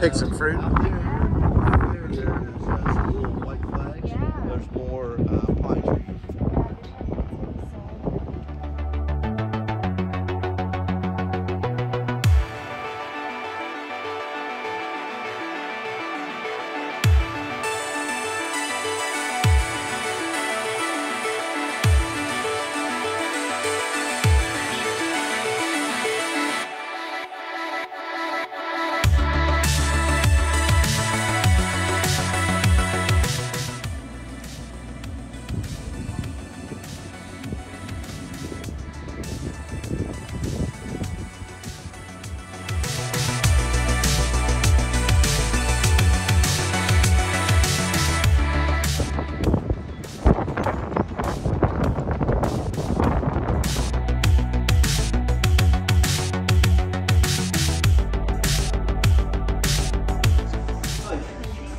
pick some fruit?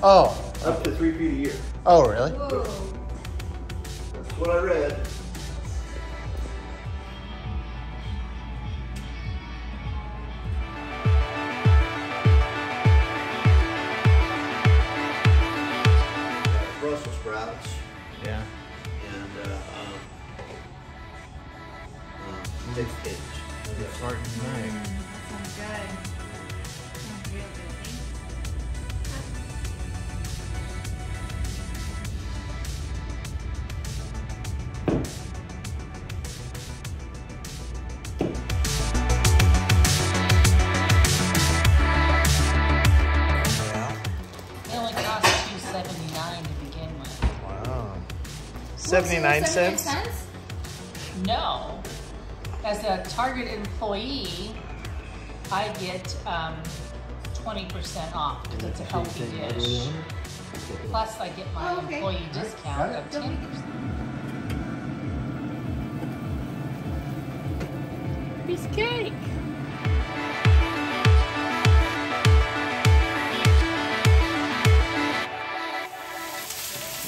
Oh, Up to three feet a year. oh, really? That's what I read. Brussels sprouts Yeah. and uh, um, uh, mixed cabbage. Starting tonight. Sounds good. 79 cents? No, as a Target employee, I get um, twenty percent off because it's a healthy dish. Plus, I get my Oh, okay. employee discount of ten percent. Piece of cake.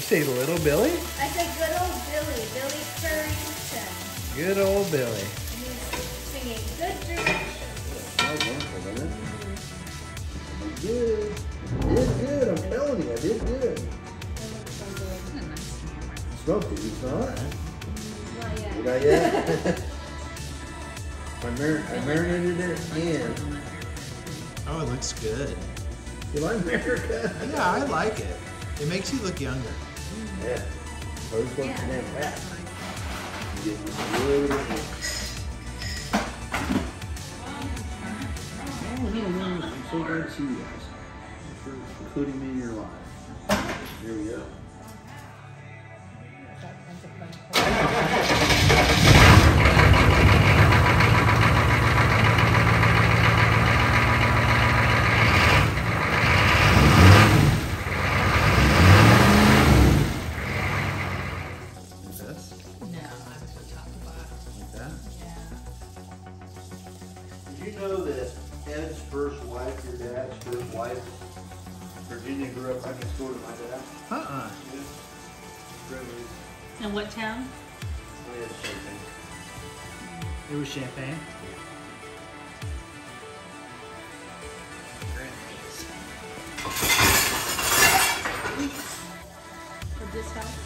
Say little Billy? I said good old Billy, Billy Currington. Good old Billy. And he's singing good dreams. That was wonderful, wasn't it? I did. I did good. I'm telling you, I did good. Smoked it, you saw it? Not yet. Did I yet? I, mar- I marinated it in. Oh, it looks good. You like America? Yeah, I like it. It makes you look younger. Yeah. First one Yeah. from that fat. You get good. Oh, no, no, no. I'm so glad to see you guys. For including me in your life. Here we go. Virginia grew up right next door to my dad? Uh-uh. Really? In what town? We had something. It was Champaign. For this house?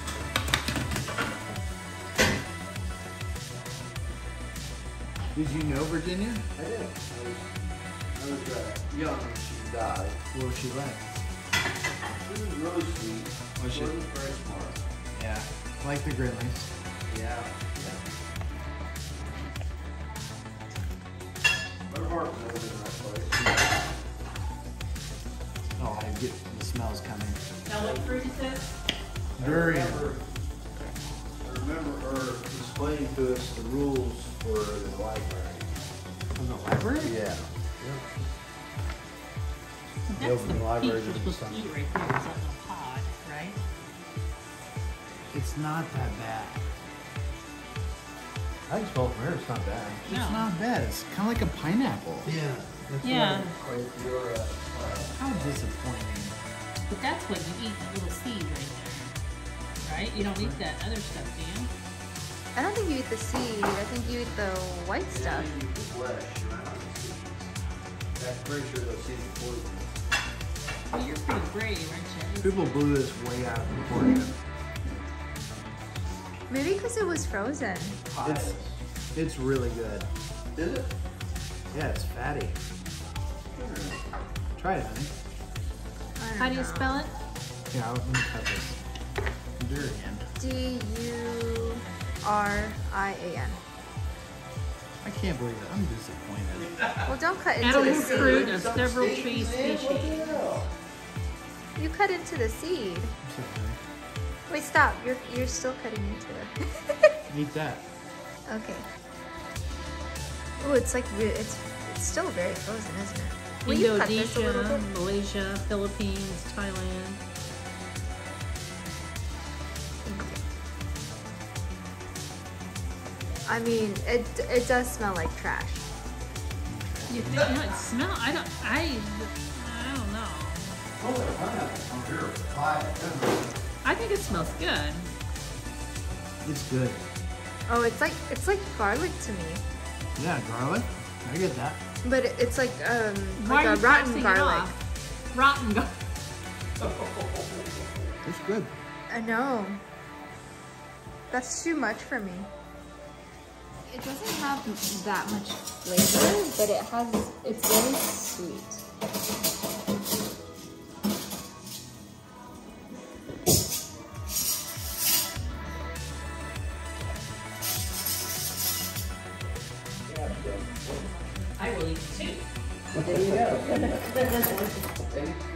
Did you know Virginia? I did. I was, I was uh, young when she died. What was she like? She was really sweet. Was she? She was very smart. Yeah. Like the Grimleys. Yeah. yeah. Her heart was always in that place. Oh, I get the smells coming. Now what fruit is this? Durian. I remember, I remember her explaining to us the rules for the library. From the library? Yeah. That's open the the peach library you're supposed to eat right there, is that the pod, right? It's not that bad. I just smell from here. It's not bad. No. It's not bad. It's kind of like a pineapple. Yeah. That's Yeah. What I, your, uh, How disappointing. But that's what you eat, the little seed right there. Right? You don't eat that other stuff, do you? I don't think you eat the seed. I think you eat the white stuff. Yeah, you eat the flesh around the seeds. I'm pretty sure those seeds are poisonous. Well, you're pretty brave, aren't you? People blew this way out of proportion. Maybe because it was frozen. It's it's really good. Is it? Yeah, it's fatty. Try it, honey. I don't How do you know. spell it? Yeah, let me cut this. Do it again. D U R I A N. I can't believe it. I'm disappointed. Well, don't cut into Edible the fruit seed. of several tree species. Hell? You cut into the seed. I'm. Wait, stop. You're you're still cutting into it. Eat that. okay. Oh, it's like re- it's it's still very frozen, isn't it? Will you cut this a Indonesia, bit? Malaysia, Philippines, Thailand. I mean, it it does smell like trash. You think, you know, it smell, I don't, I, I think it smells good. It's good. Oh, it's like it's like garlic to me, Yeah, garlic. I get that. but it's like um Why like are a you rotten passing garlic. off? Rotten garlic. It's good. I know. That's too much for me. It doesn't have that much flavor, but it has. It's very sweet. There you go.